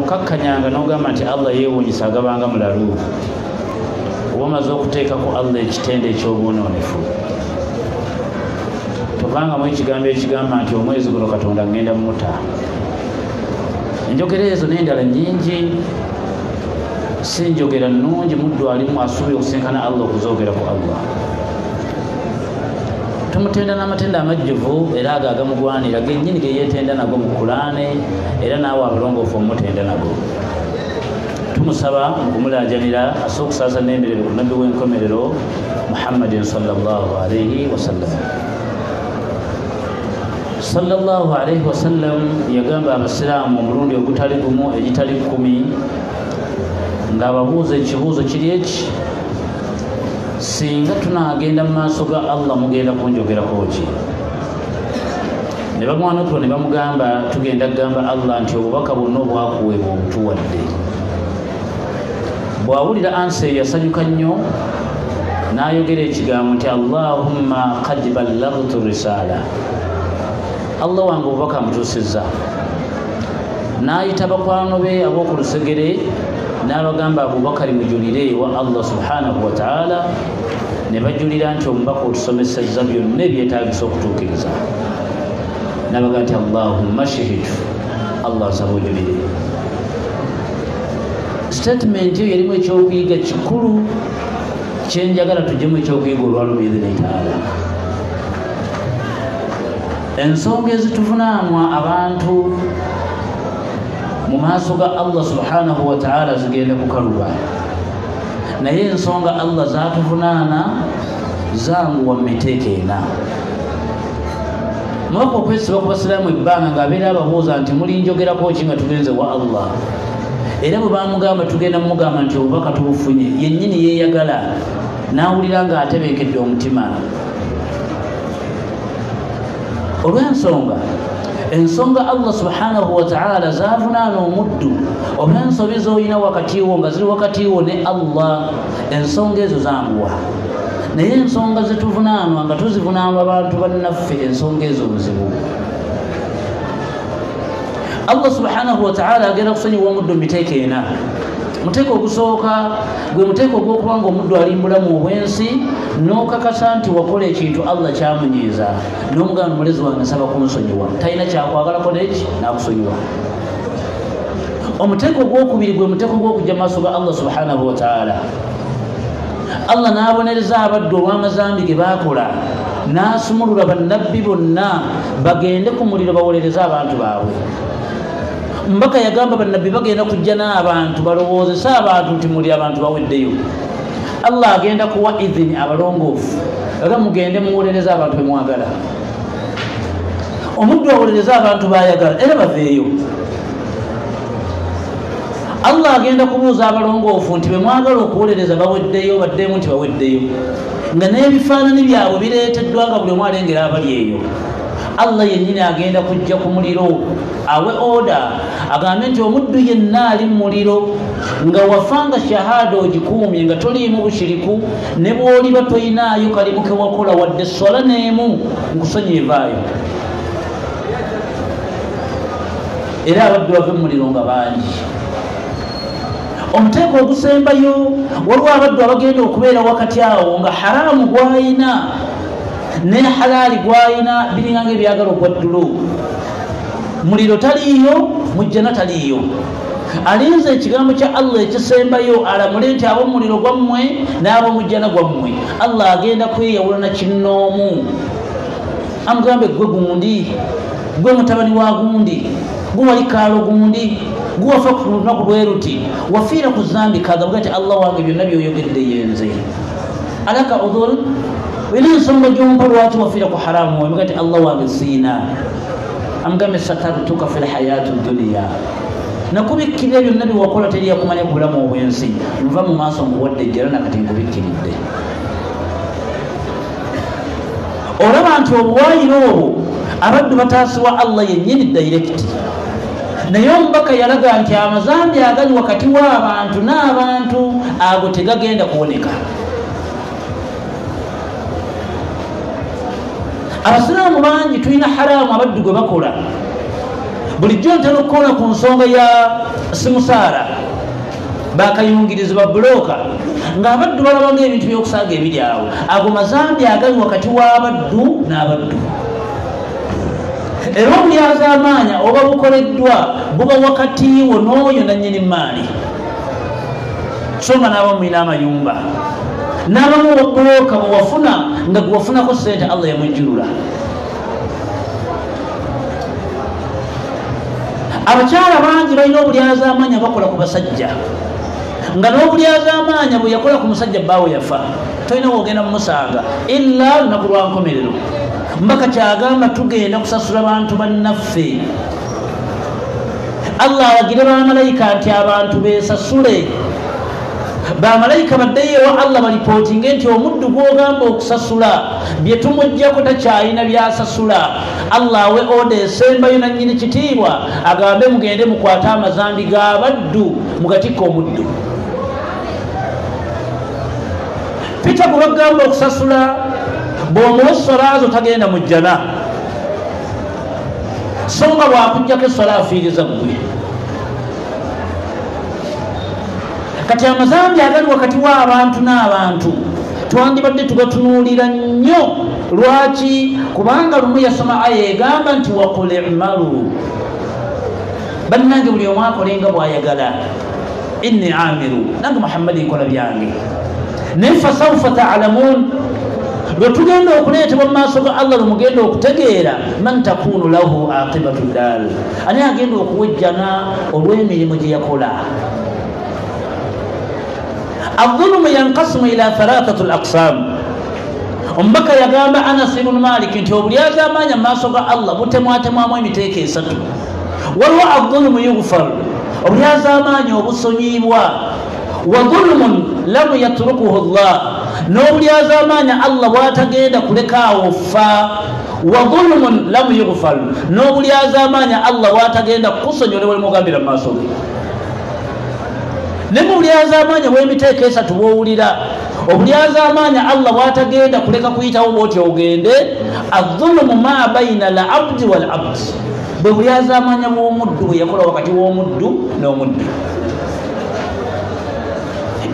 mukakkanyanga n'ogamba nti allah yeewunyisa agabanga mulalu oba omaze okuteekaku allah ekitende ekyobwonoonefu tovangamu ekigambo ekigamba nti omwezi guno katonda ngenda mumuta enjogera ezo n'endala nyingi si njogera nungi muddu alimu asuubira okusinkana allah okuzoogera ku allah tumutenda n'amatenda amajjuvu era ago agamugwanira genyini geyetenda nago mu kulaane era naawe abalongoofu omutenda nago. Tumusaba mukumulajanira asa okusaasa n'emirere ku nabbi w'enkomerero muhammadin salllah alaihi wasallam salllah alaihi wasallam yagamba abasiraamu omulundi ogutali gumu egitali kumi ng'ababuuza ekibuuzo kiri eki singa tunagenda mu maaso ga allah mugenda kunjogerako ki ne bamwana tulo ne bamugamba tugenda kugamba allah nti obubaka bwonna obwakuweebwa obutuwadde bwawulira ansi yasanyuka nnyo n'ayogera ekigambo nti allahumma kad ballagtu risaala allah wange obubaka mutuusizza n'ayita bakwano be ab'oku lusegere n'abagamba abubakari mujulire wa allah subhanahu wataala ne bajulira nti omubaka otusomesezza byonna ebyetagisa okutuukiriza. Nabaga nti allahumma shahidu allah nsaba ojulire statement eyo yalimu ekyokuyiga kikulu kyenjagala tujjemu ekyokuyiga olwalo biidhini taala. Ensonga ezituvunaamwa abantu mu maaso ga allah subhanahu wataala zigenda kukaluba naye ensonga allah zatuvunaana zanguwa mu miteeka ena mwaka okwesiba ku basiraamu ebbanga ngaabeera ababuuza nti mulinjogerako ki nga tugenze wa allah? Era bwe bamugamba tugenda mumugamba nti obubaka tubufunye. Yennyini yeeyagala nawulira ngaatebekedde omutima. Olw'ensonga ensonga allah subhanahu wataala zavunaana omuddu oba ensobi zolina wakati wo nga ziri wakati wo ne allah ensonga ezo zanguwa naye ensonga zetuvunaanwa nga tuzivunaanwa abantu bannaffe ensonga ezo nzibu allah subhanahu wataala agenda kusonyiwa omuddu mumiteeka ena muteeka ogusooka gwe muteeka ogwokuba nga omuddu ali mbulamu obwensi n'okakasa nti wakola ekintu allah kyamunyiiza. N'omuganda omulezi wange nsaba kunsonyiwa talina kyakwagalako neki nakusonyiwa. Omuteeka ogwokubiri gwe muteeka ogwokujja maaso ga allah subhanahu wataala allah n'abonereza abaddu olw'amazambi ge bakola n'asumulula bannabbi bonna bagende ku muliro bawolereze abantu baabwe mbaka yagamba bannabbi bagenda kujja n'abantu balowoozese abantu nti muli abantu baweddeyo. Allah agenda kuwa idhini abalongoofu aga mugende muwolereze abantu bemwagala omuddu awolereze abantu bayagala era baveeyo. Allah agenda kubuuza abalongoofu nti bemwagala okuwolereza baweddeyo baddemu nti baweddeyo nga n'ebifaanani byabwe bireeteddwa nga buli omu alengera abali eyo allah yennyini agenda kujja ku muliro. Awe oda agambe nti omuddu yenna ali mu muliro nga wafanga shahada ogikuumye nga toliimu bushiriku ne bw'oliba toyinaayo kalimu ke wakola wadde sola n'emu nkusonyiivaayo era abaddu bave mu muliro nga bangi. Omuteeko ogusembayo waliwo abaddu abagenda okubeera wakati awo nga haramu gwayina ne halaali gwayina biringanga ebyagala ogwaddulo muliro taliiyo mujjana taliiyo. Alinza ekigambo kya allah ekisembayo alamule nti ab'omuliro gwammwe n'ab'omujjana gwammwe. Allah agenda kweyawula na kinnoomu. Amugambe gwe gundi gwe mutabani wa gundi gwe wali kaalo gundi gwe wafa ku lunaku lwe ruti wafiira ku zambi kagabuga nti allah wange byonna byoyogedde yenze. Alaka udhur ina ensonga gyompa lwaki wafiira ku haramu wamuga nti allah wange siina amugambe satartuka fi lhayati duniya nakubikkirira byonna byewakola teri yakumanya ku bulamu obwensi nva mu maaso nkuwadde ejjala nakati nkubikkiridde olaba nti obuwaayiro obwo abaddu bataasiwa allah yennyini dairekiti naye omubaka yalaga nti amazambi agali wakati w'abantu n'abantu ago tegagenda kuwoneka abasiraamu bangi tulina haramu abaddu gwe bakola. Bulijjo ntera okukola ku nsonga ya simusaara bakayungirizi babuloka ngaabaddu balabanga ebintu byokusaaga ebiri awo. Ago mazambi agali wakati w'abaddu n'abaddu. Era obulyaza amaanya oba bukoleddwa buba wakatiwo n'oyo nanyini maali so nga naaba mulina amayumba n'abamu wabuloka bwewafuna nga gwewafunako sente allah yamujjulula abakyala bangi balina obulyaza amaanya bakola ku basajja. Nga n'obulyaza amaanya bwe yakola ku musajja bbaawe yafa tolina wogenda mumusaaga illa lunaku lwa nkomerero. Mbaka kyagamba tugenda kusasula bantu bannaffe. Allah alagire bamalayika nti abantu besasule bamalayika baddeyo ewa allah balipootinge nti omuddu gwogamba okusasula byetumujjako takyalina byasasula. Allah awe oda esembayo nanyini kitiibwa agambe mugende mukwate amazambi g'abaddu mugatikka omuddu. Pita gwe bagamba okusasula bw'omuwa essolaazo tagenda mu jjana. So nga bwakujjako essola afiiriza ggwe kati amazambi agali wakati w'abantu n'abantu twandibadde tugatunuulira nnyo. Lwaki? Kubanga lumu yasoma aya egamba nti wakul imalu. Bannange buli omu akolenga bw'ayagala. Inni amiru nange muhammadi nkola byange. Naye fasaufa talamun. Lwe tugenda okuleetebwa mu maaso ga allah lwemugenda okutegeera man takunu lahu aqibatu ddal ani agenda okuwejjana olw'emirimu gye yakola الظلم ينقسم إلى ثلاثة الأقسام. أمك يا جماعة أنا سيد المالك. أنت يا جماعة يا ما سوى الله. بتموا تموا ما يمتلكي سر. والله الظلم يغفر. يا جماعة يا بسني وا وظلم لم يتركه الله. نقول يا جماعة الله واتجد كلك أوفى وظلم لم يغفر. نقول يا جماعة الله واتجد قصة جل وعلا مقابل ما سوى ne mu bulyaza amaanya bwemiteeka esatu bwowulira obulyaza amaanya allah bwatagenda kuleka kuyitawo bwoti ogende adhulumu ma baina al abdi wal abdi bwe bulyaza amaanya bw'omuddu bwe yakola wakati w'omuddu n'omuddu.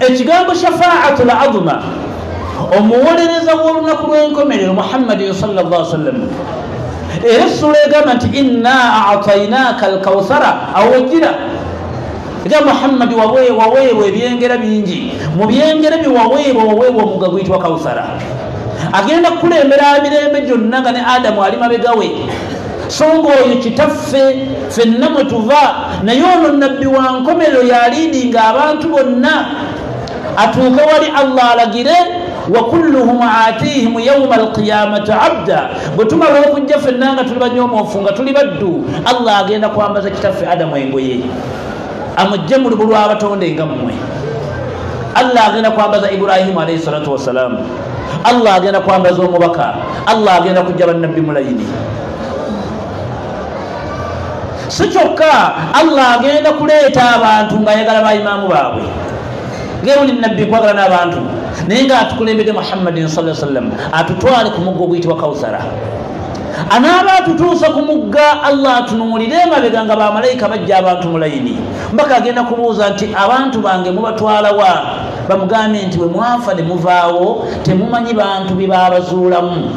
Ekigambo shafaatu laduma omuwolereza w'olunaku lw'enkomerero muhammadin salllah sallam. Era essula egamba nti inna atainaka alkawthara awojira nga muhammadi waweebwa ebyengera bingi. Mu byengera byewaweebwa waweebwa omuga guyitibwa kawusara. Agenda kukulembera emirembe gyonna nga ne adamu ali mabegawe so ngaoyo kitaffe fenna mwe tuva naye ono nabbi wa nkomerero yaliidinga abantu bonna atuuke wali allah alagire wakulluhum atihimu yauma alqiyamati abda. Bwe tumala okujja fenna nga tuli banyomoofu nga tuli baddu allah agenda kwambaza kitaffe adamu engoye amugje mu lubu lw'abatonde nga mmwe. Allah agenda kwambaza iburahimu alaihi salatu wassalamu allah agenda kwambaza omubaka. Allah agenda kujja bannabbi mulayini si kyokka allah agenda kuleeta abantu ng'ayagala baimaamu baabwe. Ngewuli nabbi kwagala n'abantu. Naye nga atukulembedde muhammadin sa sallam atutwale ku mugga oguyitibwa kawusara anaaba atutuusa ku mugga allah atunuulire emabega nga bamalayika bajja abantu mulayini mbaka agenda kubuuza nti abantu bange mubatwalawa bamugambye nti bwe mwafa ne muvaawo temumanyi bantu bebaabazuulamu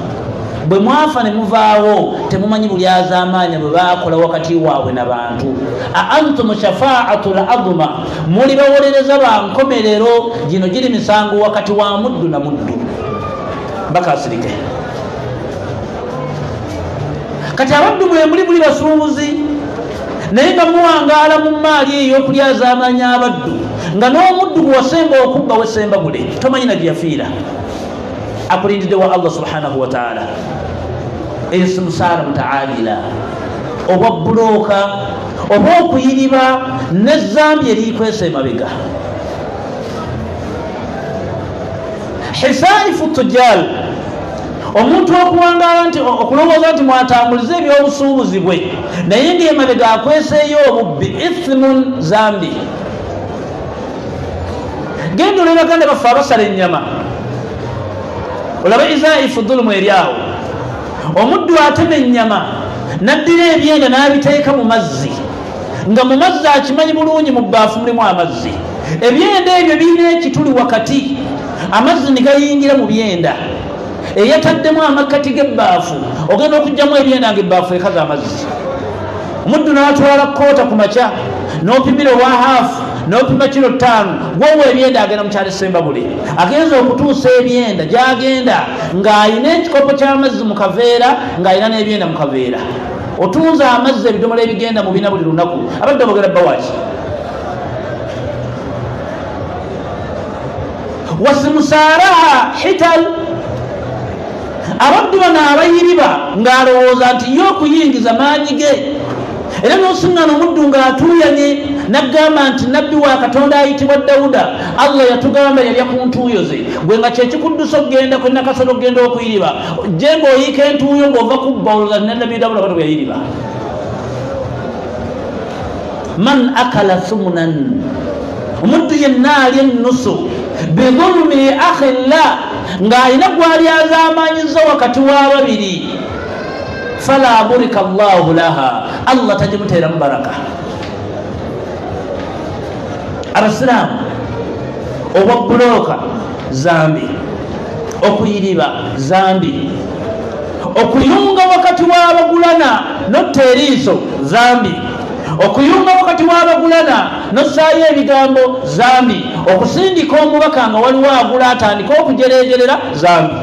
bwe mwafa ne muvaawo temumanyi bulyaza amaanya bwe baakola wakati waabwe n'abantu a antum shafaatu l aduma muli bawolereza bankomerero gino giri misango wakati wa muddu na muddu. Mbaka asirike kati abaddu mwe muli muli basuubuzi. Naye nga muwangaala mu maali ey'okulyaza amanya abaddu nga n'omuddu gwe wasemba okubba wesemba gule tomanyi na gyeyafiira akulindidde wa allah subhanahu wataala ensimusaara mutaalila oba bulooka oba okuyiriba nezambi eriikwesa emabega. Hisaifu tujal omuntu okuwangaala nti okulowooza nti mwatambulize ebyobusuubuzi bwe naye ngaemabega akweseeyo obubbi ithimun zambi. Genda olwe baganda baffe abasala ennyama. Olabe isaifu dhulumu eri awo. Omuddu atema ennyama naddira ebyenda n'abiteeka mu mazzi. Nga mu mazzi akimanyi bulungi mu bbaafu mulimu amazzi. Ebyenda ebyo birina ekituli wakati. Amazzi ne gayingira mu byenda eyataddemu amakkati g'ebbaafu. Ogenda okugjamu ebyenda nga ebbaafu ekaza amazzi. Omuddu n'atwala koota ku makya n'opimira owa haafu n'opima kiro ttaano gwowa ebyenda agenda mukyalo semba bule agenza okutuusa ebyenda gyagenda ng'ayina ekikopo ky'amazzi mu kaveera ng'ayina n'ebyenda mu kaveera. Otunza amazzi ebidomola ebigenda mu bina buli lunaku. Abadde bogera bawaki wasimusaaraha hital abaddu bano abayiriba ng'alowooza nti ye okuyingiza maanyi ge. Era n'osiŋŋana omuddu ng'atuuyanye naggamba nti nabbi wa katonda ayitibwa dawuda. Allah yatugamba yalya ku ntuuyo ze. Gwe nga kyekikuddusa okugenda kwenakasolo okugenda okuyiriba je ng'oyiika entuuyo ng'ova kubba olooza tinanabbi dawuda kato bweyayiriba man akala thumunan. Omuddu yenna ali ennusu bidulumi akhillah ng'alina gwali azaamanyiza wakati wa babiri. Fala burika llahu laha allah tagimuteeramu baraka. Abasiraamu obwa bulooka zambi. Okuyiriba zambi. Okuyunga wakati w'abagulana notta eriiso zambi. Okuyunga wakati w'abagulana nosaayo ebigambo zambi okusindika omubaka nga waliwo agula atandika okujerejerera zambi.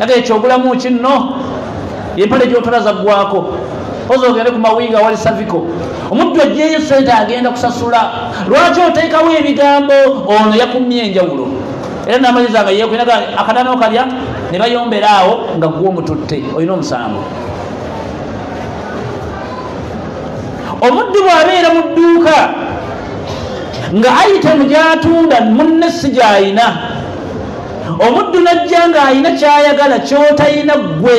Aga ekyogulamu kinno yempale gyotolaza gwako oza ogende ku mawiga wali saviko omuddu ajjeeyo sente agenda kusasula. Lwaki oteekawo ebigambo? Ono yakumye enjawulo. Era namaliriza nga yekwinaga akadana okalya ne bayombera awo nga gwe omututte olina omusango. Omuddu bw'abeera mu dduuka nga ayitemu gyatunda munne si gyayina. Omuddu najja ng'ayina kyayagala kyotalina ggwe.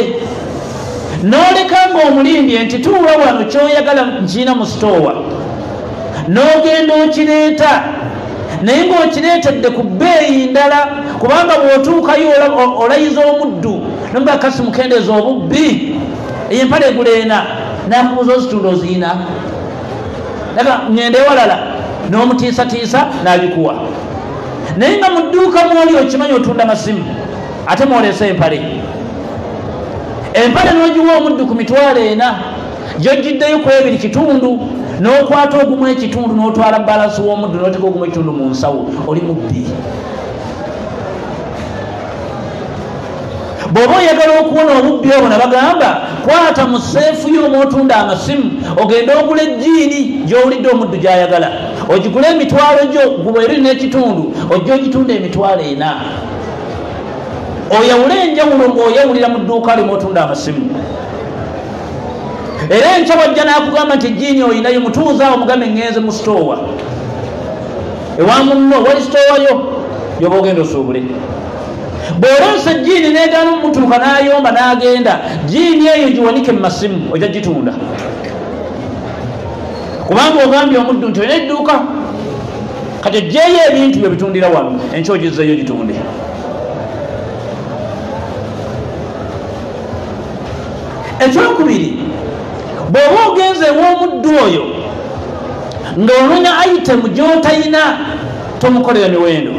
N'oleka ng'omulimbye nti tuula wano kyoyagala nkiina mu sitoowa. N'ogenda okireeta naye ng'okireetedde ku bbeeyi ndala kubanga bw'otuukayo olayiza omuddu nomba kasi mukendeeza obubbi eyempala eguleena nakubuza ozitunda oziina. Aga ŋŋenda ewalala n'omutiisatiisa n'abikuwa. Naye nga mu dduuka mwoli okimanyi otunda masimu ate mwolesa empale. Empale n'ogiwa omuddu ku mitwalo ena gyojjiddeyo ku ebiri kitundu n'okwata ogumu ekitundu n'otwala balansi w'omuddu n'oteka ogumu ekitundu mu nsawo oli mubbi bw'oba oyagala okuwona obubbi obwo nabagamba kwata mu seefu yo omwotunda amasimu ogende ogula ejjiini gy'owulidde omuddu gy'ayagala. Ogigule emitwalo gyo guba ebiri n'ekitundu ojja ogitunda emitwalo ena. Oyawule enjawulo ng'oyawulira mu dduuka limu otunda amasimu. Era enkya wajja n'akugamba nti ejjiini oyinayo mutuuzaawo omugambe eŋŋenze mu sitoowa. Ewa munno wali sitoowayo? Yoba ogenda osuubule bw'olonsa jiini negaana omutuuka n'ayomba n'agenda jiini eyo giwanike mu masimu ojja gitunda. Kubanga ogambye omuddu nti olina edduuka kati ojjeeyo ebintu bye bitundira wano enkya ogizzeeyo gitunde. Ekyokubiri bw'oba ogenze ew'omuddu oyo ng'onoonya itemu gy'otayina tomukolera miwendo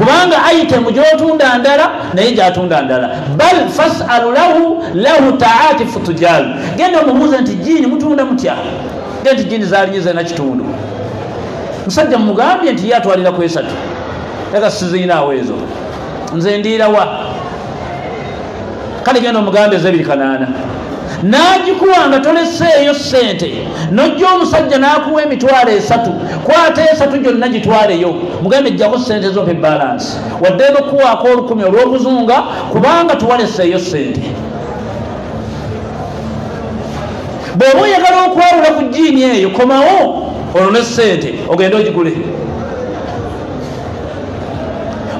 kubanga itemu gyotunda ndala naye gyatunda ndala. Bal fasalu lahu lahu taati futujalu genda omubuuza nti jiini mutunda mutya? Ge nti jiini zalinyiza nakitundu. Musajja mumugambye nti ye atwalira ku esatu. Aga siziinaawo ezo. Nze ndiirawa kale genda omugambe ezebiri kanaana n'agikuwa nga toleseeyo sente nojja omusajja n'akuwa emitwalo esatu kwata esatu gyonna gitwaleyo. Mugambe jjako sente zompa ebalansi wadde nokuwaako olukumi olw'obuzunga kubanga tuwaleseeyo sente bw'oba oyagala okwawula ku jiini eyo komawo olone sente ogende ogigule.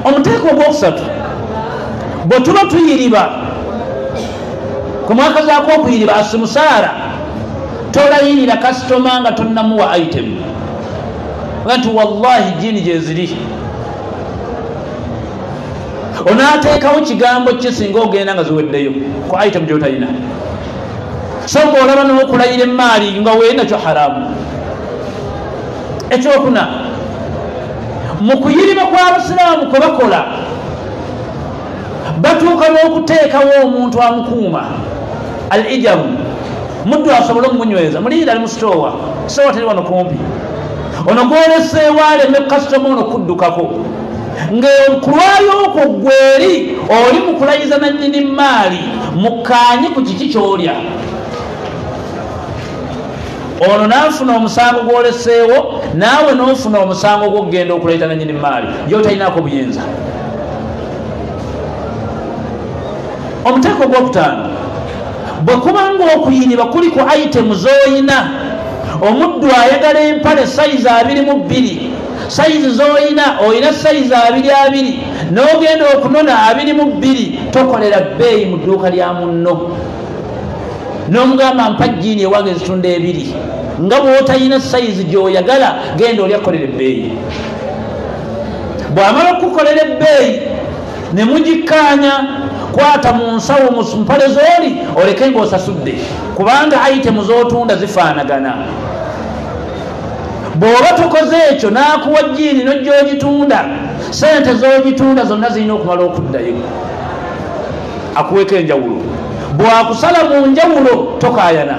Omuteeko ogwokusatu bwe tuba tuyiriba ku mwaka zaako okuyiriba asimusaara tolayirira kasitoma nga tonnamuwa itemu ga nti wallahi jiini gyeziri onaateekawo kigambo ki singa ogenda nga ziweddeyo ku item gyotalina. So ngaolaba n'okulayira emaali nga weenakyo haramu. Ekyokuna mu kuyirima kw'abasiraamu kwe bakola batuuka n'okuteekawo omuntu amukuuma al ijaru muddu asobole omumunyweza. Muliira ali mu sitowa sitowa teri wano kumpi. Ono gwoleseewo aleme kasitoma ono kuddukako. Ngakulwayo okwo gweri oli mukulayiza nanyini maali mukanye ku kiki kyolya. Ono nafuna omusango gwoleseewo naawe nofuna omusango gwokugenda okulayita nanyini maali gyotalinako buyinza omuteeko gwokutaano bwe kubanga okuyiriba kuli ku itemu zoyina omuddu ayagala empale sayizi abiri mu bbiri sayizi zoyina oyina sayizi abiri abiri n'ogenda okunona abiri mu bbiri tokolera bbeeyi mu dduuka lya munno. N'omugamba mpa jiini ewange zitunda ebiri nga bw'otayina sayizi gy'oyagala genda oli akolera ebbeeyi bw'amala okukolera ebbeeyi ne mugikkaanya kwata mu nsawo mu mpale zooli oleke ngaosasudde kubanga itemu zotunda zifaanagana. Bw'oba tokoze ekyo n'akuwa jiini nojyogitunda sente zogitunda zonna zirina okumala okuddayo. Akuweko enjawulo. Bwakusala mu njawulo tokayana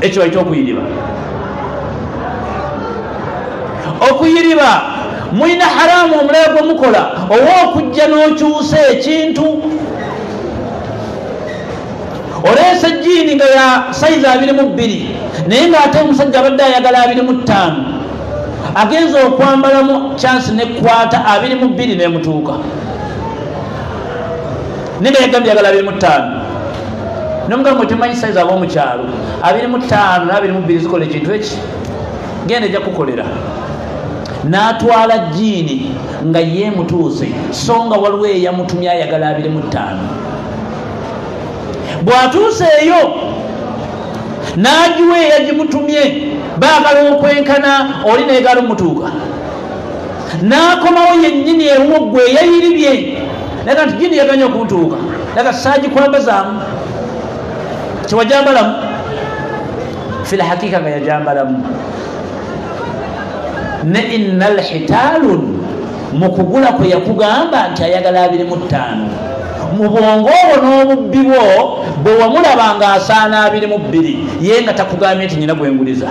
ekyo bayita okuyiriba. Okuyiriba mulina haramu omulala gwe mukola. Owa okujja n'okyusa ekintu. Oleesa jiini nga ya sayizi abiri mu bbiri naye ng'ate omusajja abadde ayagala abiri mu ttaano. Agenza okwambalamu kyansi nekwata abiri mu bbiri nemutuuka. Ninga yagambye yagala abiri mu ttaano. Nomugamba otimanyi sayizi ab'omukyalo. Abiri mu ttaano n'abiri mu bbiri zikola ekintu eki? Genda ejja kukolera n'atwala jiini nga yeemutuuse so nga waliwo eyamutumye ayagala abiri mu ttaano. Bw'atuuse eyo n'agiwa eyagimutumye baagala okwenkana oli neegala omutuuka. N'akomawo yennyini eruwo gwe eyayiribye naga nti jiini yaganya okuntuuka naga saagikwambazaamu kiwajambalamu filhakika nga yajambalamu ne inna lhitaalun mu kugula kwe yakugamba nti ayagala abiri mu ttaano. Mu bwongo obwo n'obubbi bwo bwe wamulaba nga asaana abiri mu bbiri ye nga takugambye nti nyina gwenguliza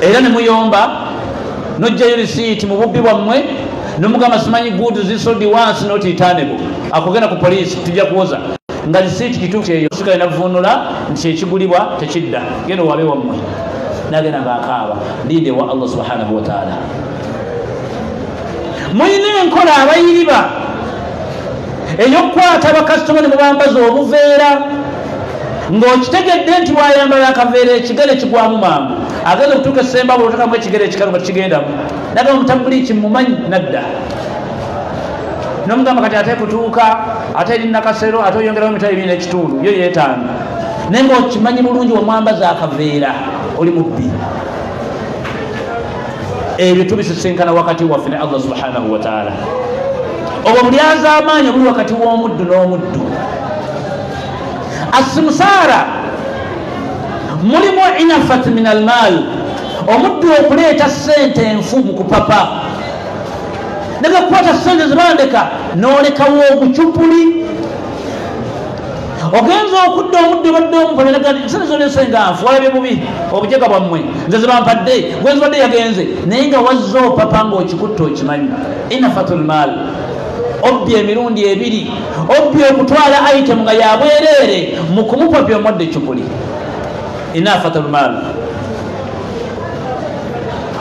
era ne muyomba nojjayo risiiti mu bubbi bwammwe nomugamba simanyi good zisoldi once not returnable. Akugenda ku poliisi tujja kuwoza. Nga risiiti kituufu kyeyo sigale navunula nti kyekigulibwa tekidda. Genda owabe wammwe nagenda ngaakaaba linde wa allah subhanahu wataala mulina enkola abayiriba eyokukwata bakasitoma ne mubambaza obuveera ng'okitegedde nti wayambala akaveera ekigere kigwamu mangu agenda okutuuka esemba bwotakamu ekigere ekikalu nga kigendamu naga omutabuliki mumanyi nadda nomugamba kati ate kutuuka ate eri nakasero ate oyongeraho emitala ebiri nekitundu yo yeetaano naye ngaokimanyi bulungi wamwambaza akaveera oli mubbi. Ebyo tubisisinkana wakati waffe ne allah subhanahu wataala obwo bulyaza amaanyi obuli wakati w'omuddu n'omuddu. Asimusaara mulimu inafat min almal omuddu okuleeta sente enfu mu kupapa. Negakukwata sente zibandeka n'olekawo obucupuli ogenza okudda omuddu badde omukolesente zonesenga nfu walabye bubi obujega bwammwe. Nze zibampadde gwenzibadde yagenze naye nga wazza opapa ngaokikutta okimanyi. Inafatul mal obbye emirundi ebiri. Obbye okutwala itemu nga yabwereere mu kumupapya omwadde ekikuli inafatul mal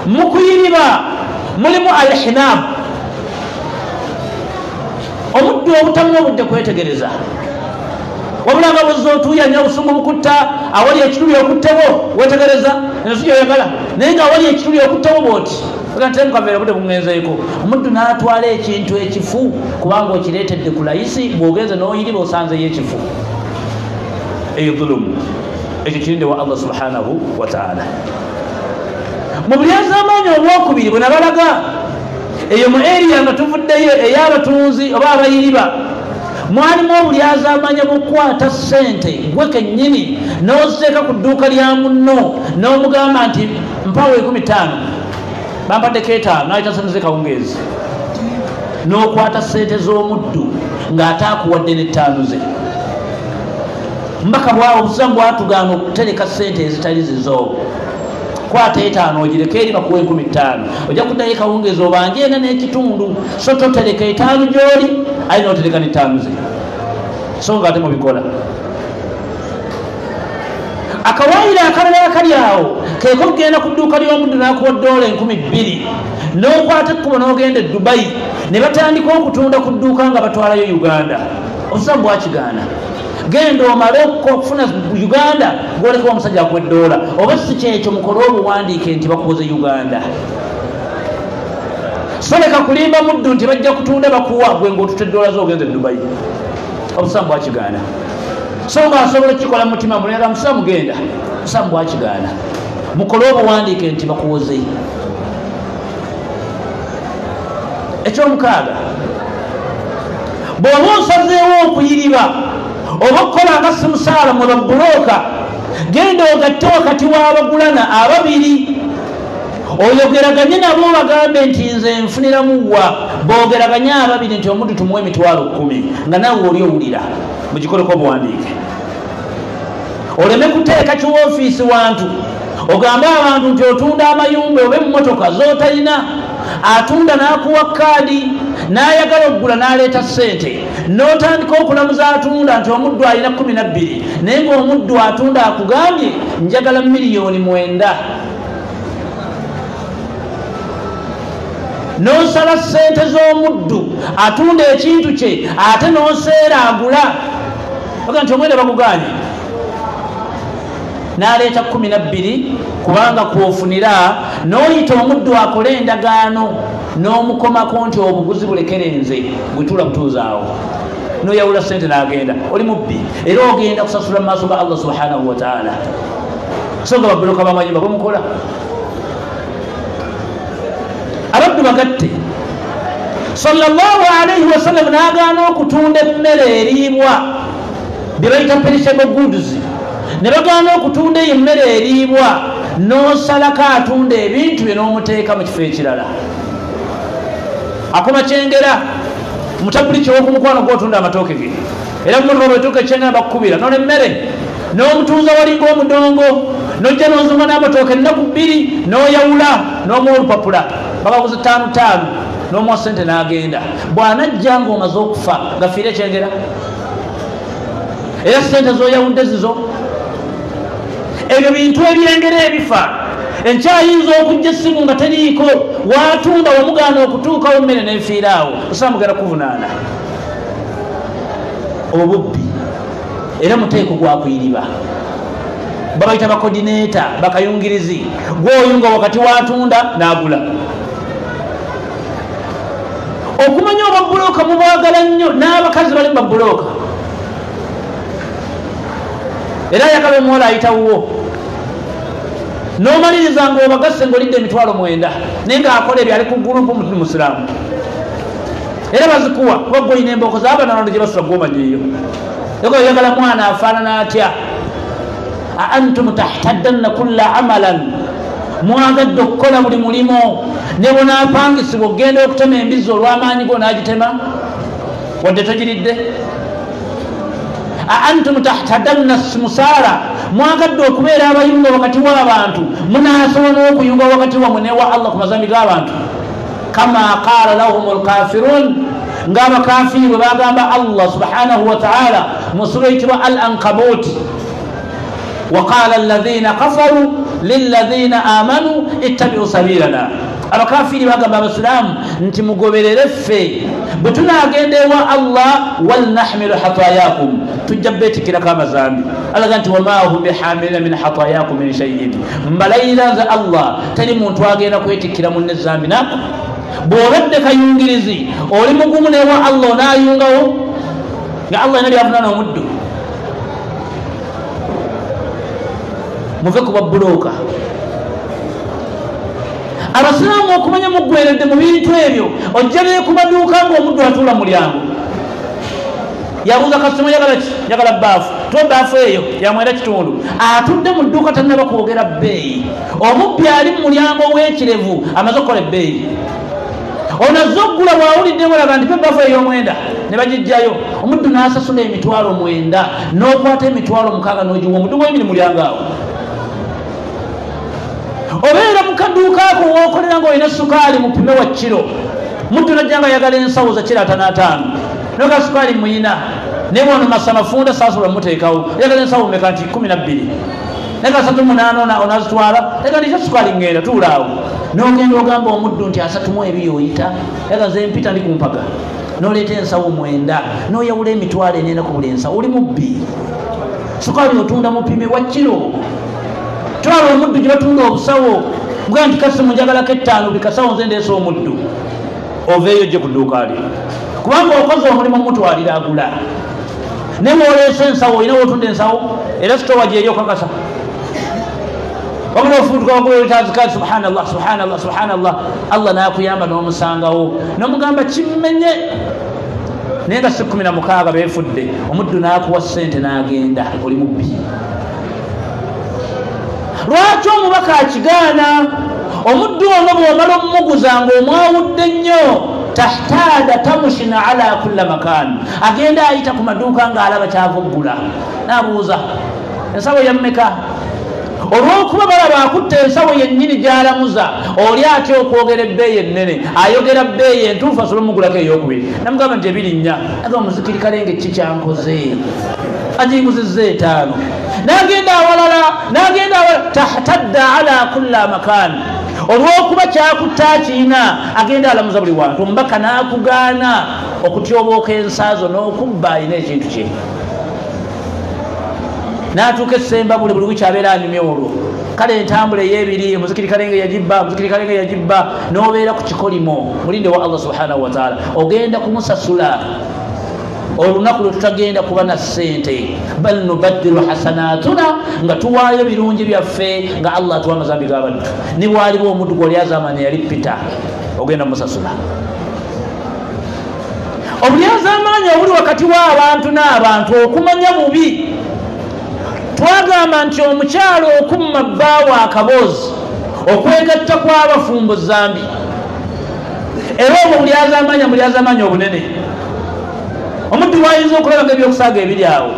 mukuyiriba mulimu alhinab omuddu obutamu obudde kwetegereza wabula nga buzza otuuyanya obusungu bukutta awali ekituli okuttebo wetegereza ensi gyoyagala naye nga awali ekituli okuttebo bwoti temukaveera budde buŋenzeeko omuddu n'atwala ekintu ekifu kubanga okireetedde ku layisi bw'ogenze n'oyiriba osanzeyo ekifu. Eyo dhulumu ekyo kirinde wa allah subhanahu wataala mu bulyazamaanyi obwokubiri bwe nabalaga eyo mu eriya nga tuvuddeyo ey'abatunzi oba abayiriba mwalimu obulyazamanya bukwata sente gwe kennyini n'oziteeka ku dduuka lya munno n'omugamba nti mpawo ekumi ttaano. Bampaddeko etaano nayita sente ze kawungeezi. N'okwata sente z'omuddu ng'ataakuwadde n'ettaano ze. Mbaka bwawe obusilamu bwatugaana okutereka sente ezitali zizo kwata etaano ogireka eri bakuwa enkumi ttaano. Ojja kuddayo ekawungeezi obanje ena n'ekitundu. So totereka etaano gy'oli ali n'otereka n'ettaano ze. So nga ate mubikola. Akawaayiro akalala akali awo keko kugenda ku dduuka ly'omuddu n'akuwa ddoola enkumi bbiri. N'okwata ekkubo n'ogenda e dubayi ne batandika okutunda ku dduuka nga batwalayo uganda. Obusamu bwakigaana genda omale okufuna uganda gwolekewa omusajja akuwa eddoola oba si kyekyo mukole obuwandiike nti bakubuze uganda. So leka kulimba muddu nti bajja kutunda bakuwa gwe ngaotuta eddoola zogenza e dubayi obusamu bwakigaana so nga asobola okukikola mutima mulega musamu genda. Musamu bwakigaana mukole obuwandiike nti bakuwoze. Ekyomukaaga bw'oba osazeewo okuyiriba oba okukola nga simusaala mwe babulooka genda ogatte wakati w'abagulana ababiri. Oyogeraganye nabo bagambe nti nze nfuniramuwa bogeraganye ababiri nti omuddu tumuwa emitwalo kumi nga nawe oli owulira. Mugikoleko obuwandiike oleme kuteeka kiwoofiisi wantu ogambe abantu nti otunda amayumba oba emmotoka zotalina atunda n'akuwa kaadi n'ayagala okugula n'aleeta ssente. N'otandika okulamuza atunda nti omuddu alina kumi nabbiri naye ngaomuddu atunda akugambye njagala miliyoni mwenda. N'osala ssente z'omuddu atunda ekintu kye ate n'oseera agula. Oga nti omwenda baguganye. N'aleeta kumi nabbiri kubanga kwofunira n'oyita omuddu akole endagaano n'omukomako nti obuguzi bulekerenze bwetula butuuzaawo noyawula sente n'agenda oli mubbi. Era ogenda kusasula mu maaso ga allah subhanahu wataala so nga babboloka bamanyumba bwemukola abaddu bagatte. Sallallahu alaihi wasallam n'agaana okutunda emmere eriibwa bye bayita perishable goods. Ne bagaana okutunda eyo emmere eriibwa n'osalako atunda ebintu bye n'omuteeka mu kifo ekirala. Akoma kyengera mutabuli kyewokumukwano gwotunda amatooke ge. Era mumotoka bwetuuka ekyengera bakukubira nona emmere n'omutuuza walinga omudongo nojja nozuma n'amatooke ennaku bbiri n'oyawula n'omuwa olupapula. Bakaguza taanu taanu n'omuwa sente n'agenda. Bw'anajja ng'omaze okufa gafiire ekyengera. Era sente zoyawudde zizo ebyo bintu ebyengera ebifa. Enkyayinza okujja essimu nga teriiko watunda wamugaana okutuukawo emmere nenfiiraawo osamugera kuvunaana. Obubbi era muteeko gwakuyiriba babayita bakodineeta bakayungirizi gwoyunga wakati watunda n'agula. Okumanya obabulooka mubwagala nnyo n'abakazi bali mubabulooka era ayagala omuwala ayitawuwo nomaliriza nga obagasse ngaolidde emitwalo mwenda naye ngaakola ebyo ali ku gurupu musiraamu. Era bazikuwa kuba gweolina emboko zabanalonda gye basula gwomanyi eyo eko oyagala mwana afaanana atya? Aantum tahtaddanna kulla amalan. Mwagadde okukola buli mulimo ne bwonaapangisibwa okgenda okutema embizi olw'amaanyi go naagitema wadde togiridde أأنتم تحتدلن السمسارة مواغدو كبيرا ويمو وقت وابانتو مناسون وقيوب وقت ومنوى الله كمزامي قابانتو كما قال لهم الكافرون. قام كافر وقام الله سبحانه وتعالى. مصريت الأنقبوت. وقال الذين قفروا للذين آمنوا اتبعوا سبيلنا. Abakafiri bagamba abasiraamu nti mugoberere ffe. Bwe tunagenda ewa allah walnahmilu hatayakum. Tujja betikirako amazambi. Alaga nti wama hum bihamilina min hatayakum min shaiin mbalayira nze allah teri muntu agenda kwetikira munne zambi nako bw'obadde kayungirizi oli mugumu newa allah onayungawo? Nga allah ina lyavunana omuddu muve ku babulooka abasiraamu okumanya muggweredde mu bintu ebyo ojja ne ku maduuka ngaomuddu atuula mulyango. Yabuuza kasitoma yagala ki? Yagala baafu tuba baafu eyo yamwera kitundu. Atudde mu dduuka tanaba kwogera bbeeyi. Omubbi ali mu mulyango w'ekirevu amaze okukola ebbeeyi. Ono azze okugula bwawulidde mulaga nti pe baafu ey'omwenda ne bagijjayo omuddu n'asasula emitwalo mwenda n'okwata emitwalo mukaaga n'ogiwa omuddu gwemiri mulyango awo obeera mu kaduuka ako wookolera ngaolina sukaali mupime wa kiro. Muddu najja nga yagala ensawo za kiratano ataano. Noga sukaali muyina. Naye bwono masa mafunda sasobola muteekawo yagala ensawo meka nti kumi nabbiri naga asatu munaana onazitwala? Yaga ndikya sukaali ngenda tuulaawo. Nogenda ogamba omuddu nti asatumu ebiri oyita? Yaga nze mpita ndi kumpaga noleeta ensawo mwenda. Noyawula emitwalo enenda ku buli ensawo oli mubbi. Sukaali otunda mupime wa kiro twala omuddu gye batunda obusawo nga nti kasi munjagalako ettaano bikasawo nze ndeesa omuddu. Oveeyo gye ku dduuka li kubanga okoze omulimu mutwalira agula. Naye mwoleesa ensawo olina wotunda ensawo era sitowa gyeri okakasa wabula ofutuka wagulolitazikati subhanallah subhanallah subhanallah allah nakuyamba n'omusangawo. Nomugamba kimenye naye nga si kumi na mukaaga befudde omuddu nakuwa sente n'agenda oli mubbi lwaki omubaka akigaana? Omuddu ono bwomala omumuguza nga omwawudde nnyo tahtaada tamushina ala kulla makan agenda ayita ku maduuka ngaalaba kyava oggula nabuuza ensawo yammeka olwokuba balaba akutta ensawo yennyini gyalamuza oli atya okwogera ebbeeyi ennene? Ayogera bbeeyi entuufu asobola omugulako eyokubiri. Namugamba nti ebiri nnya aga omuzikiri kalenge ki kyankoze. Aginguzizza etaano. Nagenda awalala nagenda awalala tahtadda ala kulla makan. Olwokuba kyakutta kiina agenda alamuza buli wantu. Omubaka nakugaana okutyobooka ensaazo n'okubba ayina ekintu kye natuuka esemba buli buli wiki anyumye olwo kale entambula eyebiri omuzikiri kalenge yagibba omuzikiri kalenge yagibba nobeera ku kikolimo mulinde wa allah subhanahu wataala ogenda kumusasula olunaku lwe tutagenda kuba na ssente. Bal nubaddiru hasanatuna nga tuwaayo birungi byaffe nga allah atuwa amazambi g'abaddu nibwaliwo omuddu gwoli azamani yali pita ogenda musasula obulyazamaanyi obuli wakati w'abantu n'abantu okumanya bubi twagamba nti omukyalo okumma bbaawo akaboozi okwegatta kw'abafumbo zambi era obwo bulyazamanya bulyazamanya obunene. Omuddu wayinza okulaba nga ebyokusaaga ebiri awo.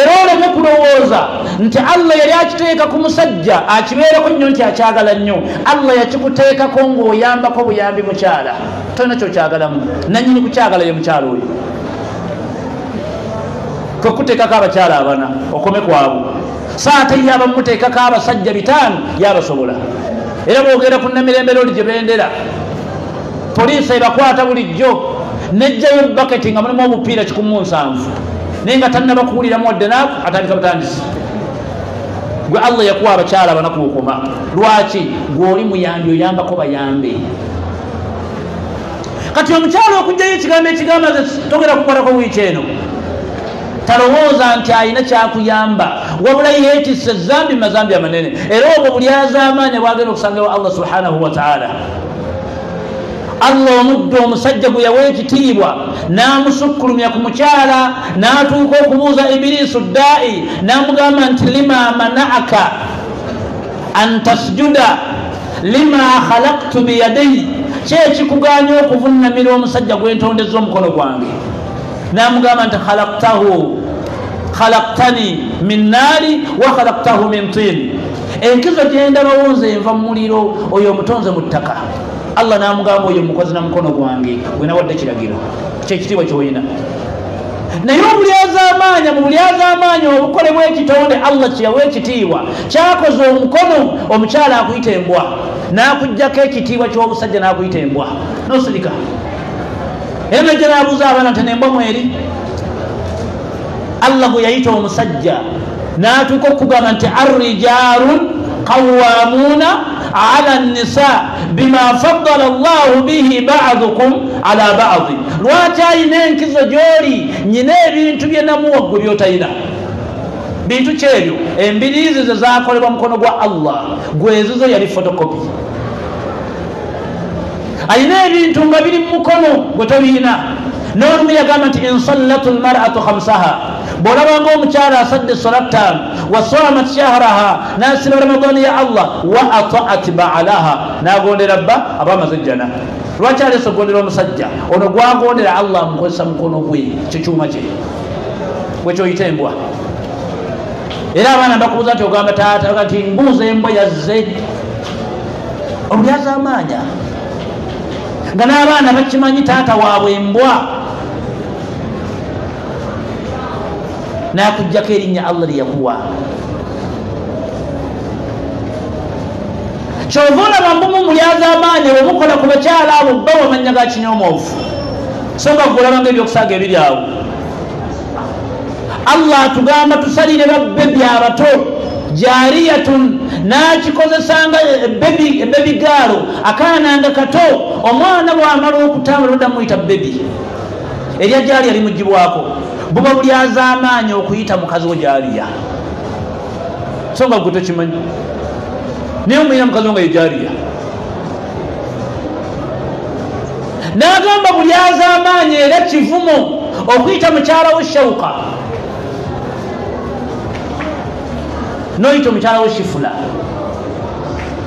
Era oleme kulowooza nti allah yali akiteeka ku musajja akibeerako nnyo nti akyagala nnyo. Allah yakikuteekako ng'oyambako buyambi mukyala. Tolina kyokyagalamu. Nanyini kukyagala ye mukyala oyo kwekuteekako abakyala abana okome kwabwe. Saate yaba muteekako abasajja bitaano yabasobola. Era bwogenda ku namirembe oli gye bendera poliisi ebakwata bulijjo nejjayo baketi nga mulimu obupiira kikumu nsanvu naye nga tanaba kuwuliramu wadde naaku atandika butandisi. Gwe allah yakuwa abakyala abanaku okoma lwaki? Gweoli muyambi oyambako bayambe. Kati omukyala okugjayo ekigambo ekigamba togera kukolako wiiki eno talowooza nti alina kyakuyamba. Wabula yeetisse zambi mazambi amanene. Era obwo buli azamaanya bwagenda okusangawo allah subhanahu wataala allah omuddu omusajja gwe yawa ekitiibwa n'amusukkulumya ku mukyala n'atuuka okubuuza ibiriisu ddaai n'amugamba nti lima manaaka an tasjuda? Lima khalaktu biyadai kyekikuganya okuvunamira omusajja gwentondeza omukono gwange. N'amugamba nti khalaktahu khalaktani min naari wa khalaktahu min tin. Enkizo gyendabawo nze nva mu muliro oyo omutonze mu ttaka. Allah namugamba oyo mukozi na mukono gwange wenawadde kiragiro. Kyekitiibwa kyoyina. Naye obulyazamaanya mu bulyazamaanya obukole bwekitonde allah kyeyawa ekitiibwa. Kyakoze omukono omukyala akuyita embwa. Nakugjako ekitiibwa kyobusajja nakuyita embwa. Nosirika. Era najja nabuuza abaana nti nembwa mweri allah gwe yayita omusajja natuuka okugamba nti arrijalun qawamuuna ala nisa bima faddala llahu bihi badukum ala badi lwaki ayina enkizo gyoli? Nyina ebintu byenamuwaggwe byotayina. Bintu kyebyo embiriizi ze zakolebwa mukono gwa allah gwezizo yali fotokopi alina ebintu nga biri mumukono gwe tobiina nolumu yagamba nti insallatu lmaratu khamsaha. Bwolabanga omukyala asadde sola ttaano wasamat shahraha nasiba ramadani ya allah wa ataat baalaha. Nagondera bba aba amaze jjana lwaki aleesa ogondera omusajja ono gwagondera allah mukozesa mukono gwe kyekyuma kye bwekyoyita embwa era abaana bakubuza nti ogamba taata nti mbuuza embwa yazze olyaza amaanya nga n'abaana bakimanyi taata waabwe embwa nakujjako erinnya allah lyeyakuwa kyova olaba mbumu mulyaza amaanyi bwemukola ku bakyala abo bba wamanya ga kinyomoofu. So nga gulabanga ebyokusaaga ebiri awo. Allah atugamba tusalire babbebi abato. Jariyatun nakikozesanga ebebigaalo akaananga kato. Omwana bwamala okutambula odda muyita bebi erya jaliya limugibwako buba bulyaza amaanyi okuyita mukazi wo jaliya so nga gwe tokimanyi. Naye omuyina mukazi wo nga ye jaliya nagamba bulyaza amaanyi era kivumo okuyita mukyala wo shauka noyita omukyala wo shifula.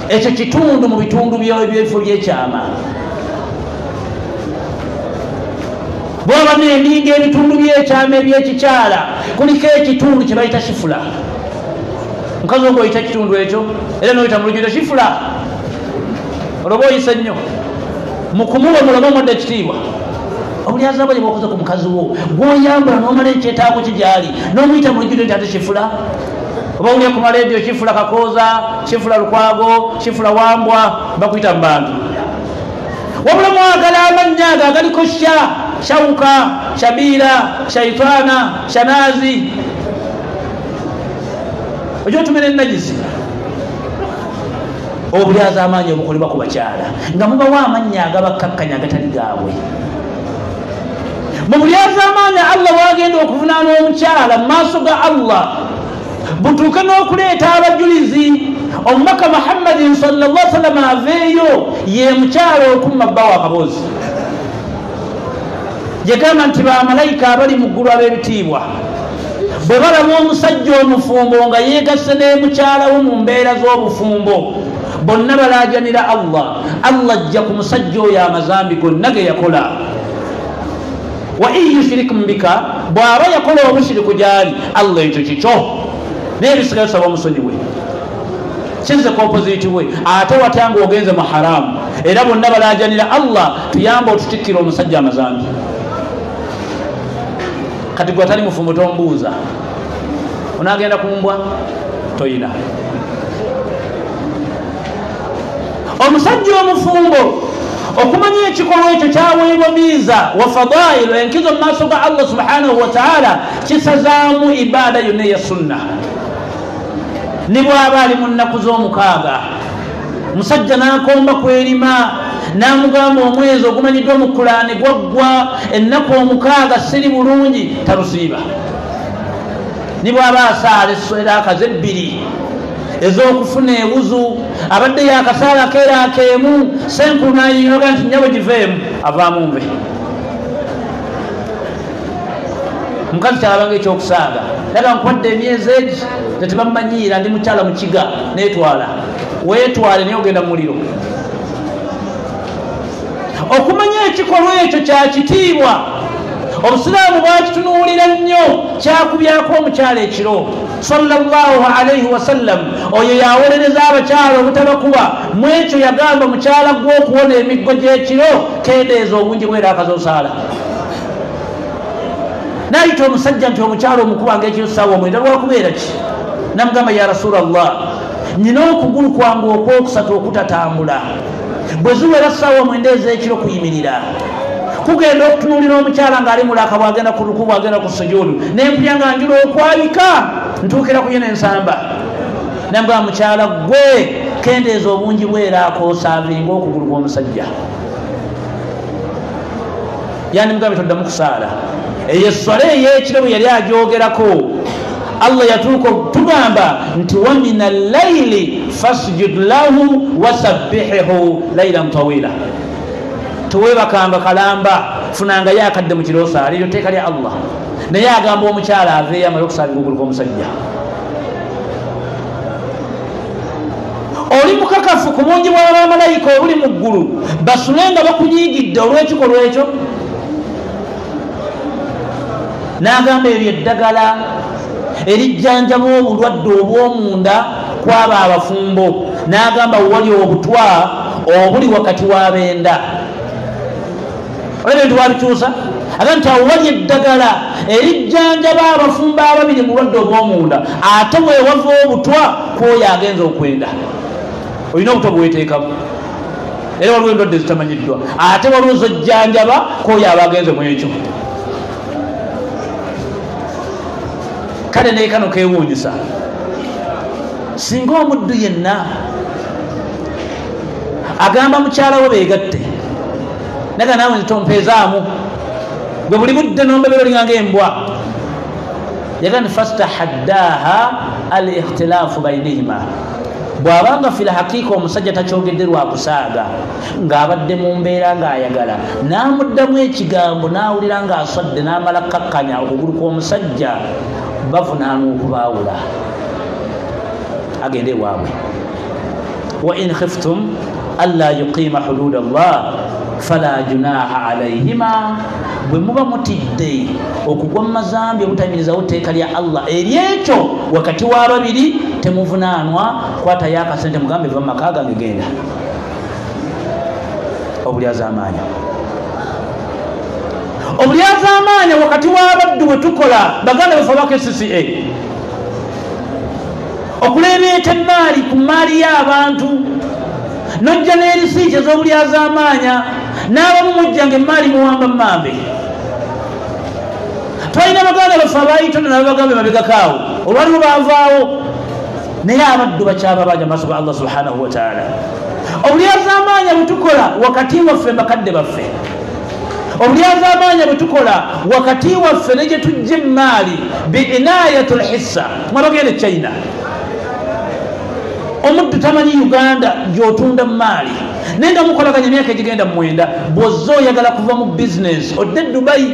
Ekyo kitundu mu bitundu byebifo byekyama bwaba neninga ebitundu byekyama ebyekikyala kuliko ekitundu kyebayita shifula mukazi ogo oyita kitundu ekyo era noyita mulugendo shifula olwoba oyisa nnyo. Mukumuwa mulaba omwadde ekitiibwa. Obulyaza bwe bwokoze ku mukazi wo gwoyambula nomala ekyetaago kigyali nomuyita mulugendo nti ate shifula oba ulya ku maradio kifula kakooza kifula lukwago kifula wambwa bakwyita mu bantu. Wabula mwagala amannya ago agaliko sha shawuka shabiira shaitana shanazi. Ojo otumira enajisi obulyaza amaanyi obukolebwa ku bakyala nga mubawo amannya agabakkakkanya agatali gaabwe. Mu bulyaza amaanyi allah wagenda okuvunaana omukyala mu maaso ga allah butuuke n'okuleeta abajulizi. Omubaka muhammadin salllah salama aveeyo ye mukyala okumma bba wa yagamba nti bamalayika abali mu ggulu ab'ebitiibwa bwe balaba omusajja omufumbo nga yeegasse n'emukyalawo mu mbeera z'obufumbo bonna balajanira allah. Allah ajja ku musajja oyo amazambi gonna ge yakola. Wa in yushirikum bika bw'aba yakola obushiriku gyali allah ekyo kikyo. Naye bisigaye tusaba omusonyi we. Kize ku opoziti we? Ate watanga ogenze mu haramu era bonna balajanira allah tuyamba otutikkira omusajja amazambi kati gwe atali mufumbo tombuuza. Onagenda kumbwa toyina. Omusajja omufumbo okumanya ekikolwa ekyo kyaweebwa miiza wa fadailu enkizo mu maaso ga allah subhanahu wataala kisazaamu ibaada yonna eya sunna. Ni bwaba ali mu nnaku z'omukaaga. Musajja n'akomba kwerima n'amugamba omwezi ogumanyiddwa mu kulaani gwaggwa ennaku omukaaga siri bulungi talusiiba. Ni bwaba asaala esweraakaze ebbiri ez'okufuna ewuzu abadde yakasaala keera akeemu senkulu nayinoga nti nyabo giveemu avaamu nve. Mukazi kyalabanga ekyokusaaga. Laga nkwadde emyezi egi tetebamanyiira ndi mukyala mukiga netwala weetwale naye ogenda mumuliro okumanya ekikolwa ekyo kyakitiibwa obusiraamu bwakitunuulira nnyo kyakubyako omukyala ekiro. Sallallahu alaihi wasallam oyo yawolereza abakyala obutabakuba. Mu ekyo yagamba mukyala gw'okuwona emiggo gy'ekiro kendeeza obungi bwerakazosaala nayita omusajja nti omukyala omukuba ngaekiro saawa omwenda lwakubeera ki? Namugamba ya rasula llah nyina okugulu kwange okwokusatu okutatambula bwe ziwera saawa mwenda ez'ekiro kuyimirira. Kugenda okutunulira omukyala ngaali mulaka bwagenda ku ruku bwagenda ku sujudu nempulya nga njula okwabika ntuukira kuye nensamba nambwa mukyala gwe kendeeza obungi bweraako osaavinga okugulu kw'omusajja. Yandimugambe toddamu kusaala. Eyo eswala ey'ekiro bwe yali ajogerako allah yatuuka okutugamba nti wa min allaili fasjud lahu wasabbihihu lailan tawila. Tewebakanga kalamba funanga yo akadde mu kirosaali eryo teeka lya allah. Naye agamba omukyala aveeyo amale okusabira oguluka omusajja oli mukakafu ku bungi bwabamalayika obuli mu ggulu basule nga bakunyiigidde olw'ekikolwa ekyo n'agamba ebyo eddagala erijjanjaba obulwadde obw'omunda kwaba abafumbo n'agamba wewali obutwa obuli wakati w'abenda olaba ebintu wabikyusa aga nti awo wali eddagala erijjanjaba abafumbo ababiri mu lwadde obw'omunda ate bwewava obutwa kwoyo agenza okwenda. Olina obutwa bweweteekamu era waliwo endwadde zitamanyiddwa ate waliwo zojjanjaba kwoyo aba agenze mu ekyo kale naye kano kewuunyisa singa omuddu yenna agamba mukyala we begatte naga naawe nzitompeezaamu gwe buli budde nombebera olinganga embwa yaga ni fastahaddaha al ikhtilaafu bainihima bw'abanga fila hakiika omusajja takyogedde lwakusaaga ng'abadde mu mbeera ng'ayagala n'amuddamu ekigambo n'awulira ng'aswadde n'amala kakkanya okugulu kw'omusajja bavunaana okubaawula agende ewaabwe wa in khiftum anla yuqiima huduud allah fala junaha alaihima bwe muba mutidde okugwa mu mazambi obutayimirizawo tteeka lya allah eryekyo wakati w'ababiri temuvunaanwa kwatayo akasente mugambe va mumaka gange genda obulyazamaanya obulyazamaanya wakati w'abaddu bwe tukola baganda befe abaka cca okuleebeeta emaali ku maali y'abantu nojja n'erisiiki ez'obulyazamaanya n'abamu mujjanga emaali muwamba mumambe twalina baganda baffe abayitonda nababagambe mabegakaawo olwaliwo baavaawo naye abaddu bakyaba baja maaso ga allah subhanahu wataala obulyazamaanya bwe tukola wakati waffe bakadde baffe obulyazamaanya bwe tukola wakati waffe ne gye tujja emaali biinayatu lhissa mwabagenda china. Omuddu tamanyi uganda gyotunda mumaali naye nga mukolaganya emyaka egigenda mumwenda bwozza oyagala kuva mu bizinesi odde dubayi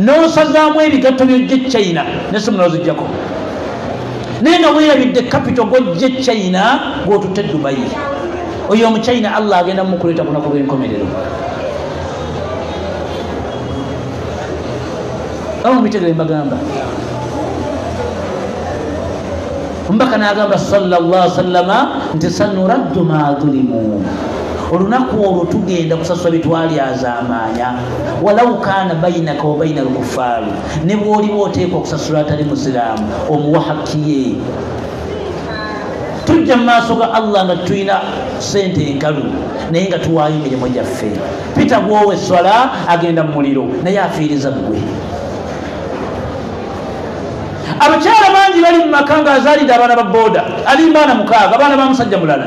nosazaamu ebigatto byojja echina nesimunozijjako naye nga weerabidde kapito gojja echina gwotutte dubayi oyo omuchina allah agenda mumukuleeta kunaku lwenkomerero aba mubitegere mbagamba omubaka nagamba salllah sallama nti sanuraddu ma dhulimu olunaku olwo tugenda kusasula byetwalyazamaanya walau kana bainaka wa baina alkufaaru ne bwoliba oteekwa okusasula atali musiraamu omuwa hakkiye tujja mu maaso ga allah nga tulina sente enkalu naye nga tuwaayo emirimu gyaffe. Pita gwowe swala agenda mu muliro naye afiiriza ggwe abakyala bangi bali mu maka nga azaalidde abaana ba booda alimba abaana mukaaga abaana ba musajja mulala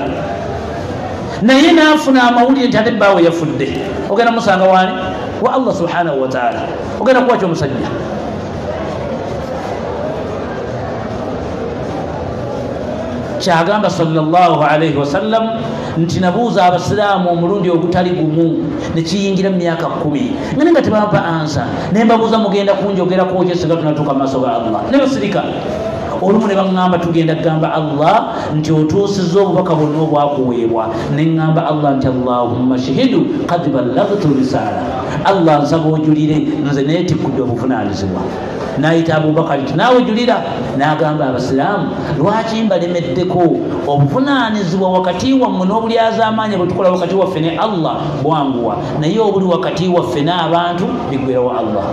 naye naafuna amawulire nti ate bbaawe yafudde ogenda musanga waani wa allah subhanahu wataala ogenda kuwaki omusajja kyagamba salaalaihi wasallam nti nabuuza abasiraamu omulundi ogutali gumu nekiyingira mu myaka kumi. Ngane nga tebampa ansa naye mbabuuza mugenda kunjogerako kyesinga tunatuuka maaso ga allah. Ne basirika olumu ne baŋŋamba tugenda kugamba allah nti otuusiza obubaka bwonna obwakuweebwa. Ne ŋŋamba allah nti allahumma shahidu kad ballagtu risaala allah nsaba ojulire nze naye tikkudde obuvunaanyizibwa nayita abubakari ti naawe julira. Nagamba abasiraamu lwaki mbalemeddeko obuvunaanizibwa wakati wammwe n'obulyazamaanya bwe tukola wakati waffe ne allah? Bwanguwa. Naye obuli wakati waffe n'abantu biggwerawo allah.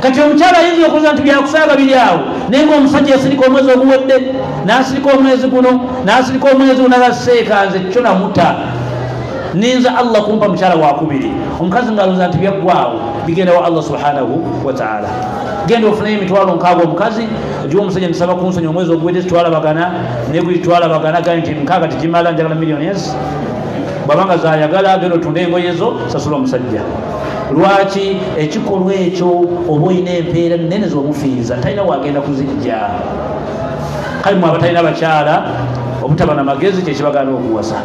Kati omukyala ayinza okuza nti byakusaaga biri awo? Naye ngaomusajja yasirika omwezi oguwedde nasirika omwezi guno nasirika omwezi gunalaseeka nze kyo namuta. Ninza allah kumpa mukyala wakubiri omukazi ngaalooza nti byaggwaawo bigenda wa allah subhanahu wataala genda ofunayo emitwalo nkaaga omukazi ogiwa omusajja nisaba kunsonya omwezi oguwedde titwalabagana naye guli twalabagana gai nti nkaaga tigimala njagala milliones bwabanga zayagala genda otunde engoye zo sasula omusajja. Lwaki ekikolwa ekyo oba olina empeera nene zomufiiriza talina wagenda kuzijja? Kale mwe abatalina bakyala obutaba na magezi kyekibagana okuwasa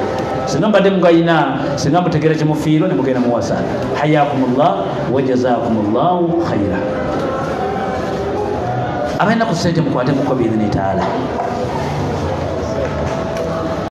singa mbadde mugayina singa mutegeera kimufiirwa nemugenda muwasa hayakumullah wajazakumullahu khaira abalina ku sente mukwate muko biidhini taala